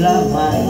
laban